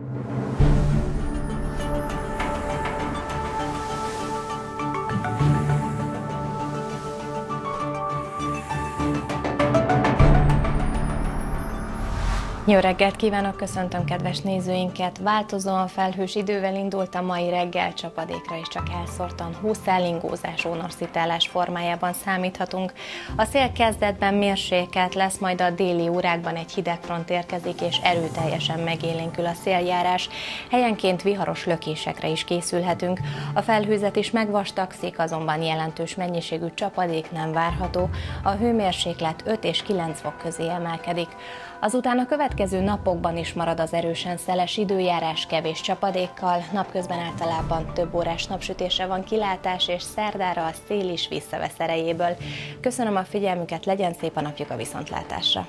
you Jó reggelt kívánok, köszöntöm kedves nézőinket! Változóan felhős idővel indult a mai reggel csapadékra, és csak elszórtan húszellingózás, ónorszitálás formájában számíthatunk. A szél kezdetben mérsékelt lesz, majd a déli órákban egy hidegfront érkezik, és erőteljesen megélénkül a széljárás. Helyenként viharos lökésekre is készülhetünk. A felhőzet is megvastagszik, azonban jelentős mennyiségű csapadék nem várható. A hőmérséklet 5 és 9 fok közé emelkedik. Azután a következő napokban is marad az erősen szeles időjárás kevés csapadékkal, napközben általában több órás napsütésre van kilátás, és szerdára a szél is visszavesz erejéből. Köszönöm a figyelmüket, legyen szép a napjuk a viszontlátásra!